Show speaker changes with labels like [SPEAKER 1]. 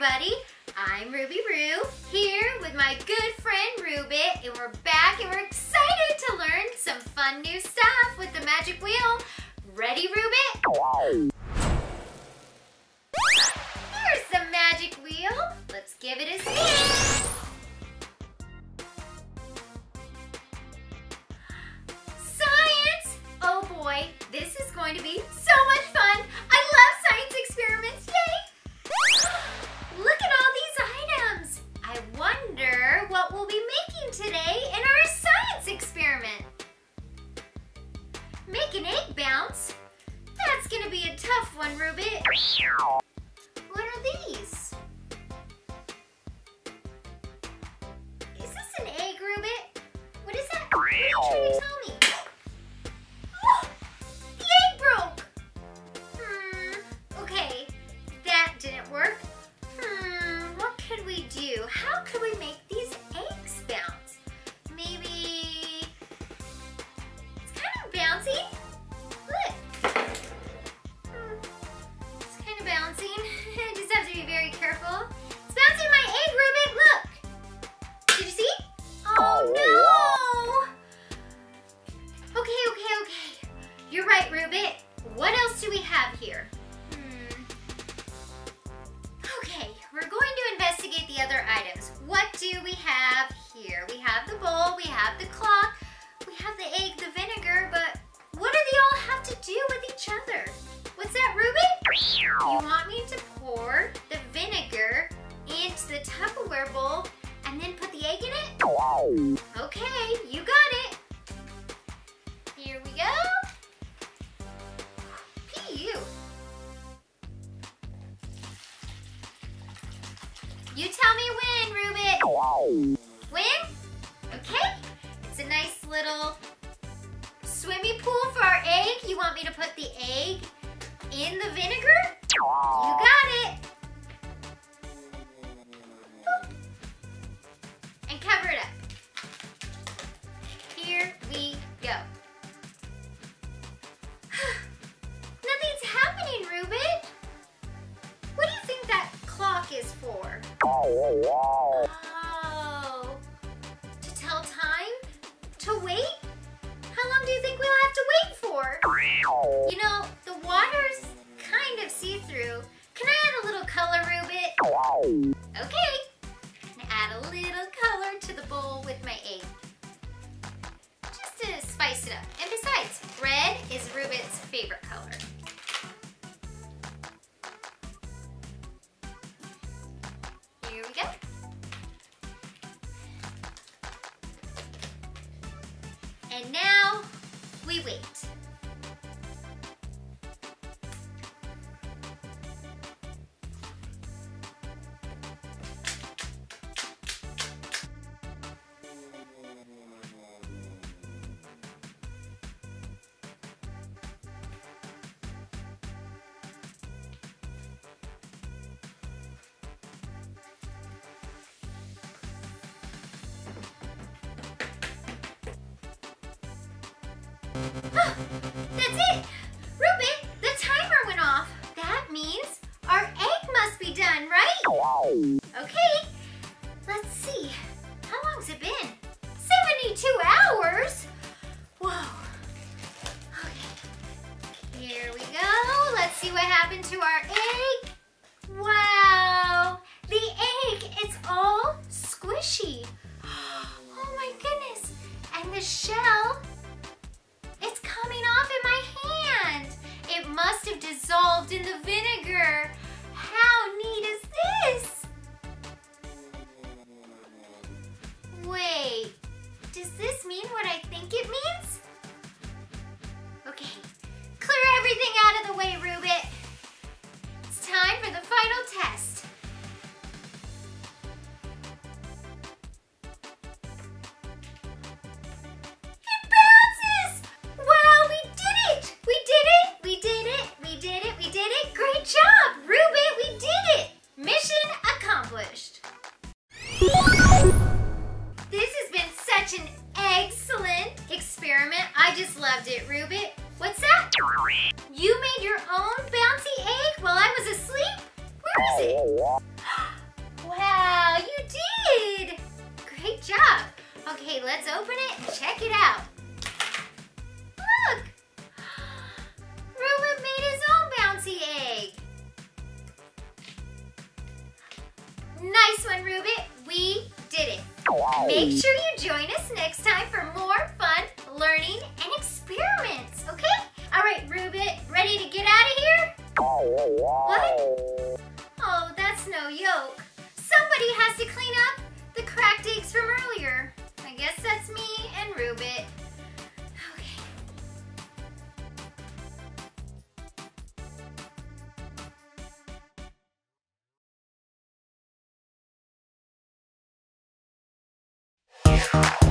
[SPEAKER 1] everybody. I'm Ruby Roo here with my good friend Rubit, and we're back and we're excited to learn some fun new stuff with the magic wheel. Ready, Rubit? Here's the magic wheel. Let's give it a spin. Science! Oh boy, this is going to be What are these? The other items. What do we have here? We have the bowl, we have the clock, we have the egg, the vinegar, but what do they all have to do with each other? What's that, Ruby? You want me to pour the vinegar into the Tupperware bowl and then put the egg in it? Okay, you got You tell me when, Rubit. When? Okay. It's a nice little swimming pool for our egg. You want me to put the egg in the vinegar? You got it. Boop. And cover it up. Oh, to tell time? To wait? How long do you think we'll have to wait for? You know, the water's kind of see-through. Can I add a little color, Rubit? Okay. And add a little color to the bowl with my egg. Just to spice it up. And besides, red is Rubit's favorite color. We wait. That's it! Reuben, the timer went off. That means our egg must be done, right? Okay, let's see. How long's it been? 72 hours? Whoa. Okay, here we go. Let's see what happened to our egg. You made your own bouncy egg while I was asleep? Where is it? wow, you did! Great job. Okay, let's open it and check it out. Look! Ruben made his own bouncy egg. Nice one, Ruben. We did it. Make sure you join us next time for more fun learning Rubit. Okay.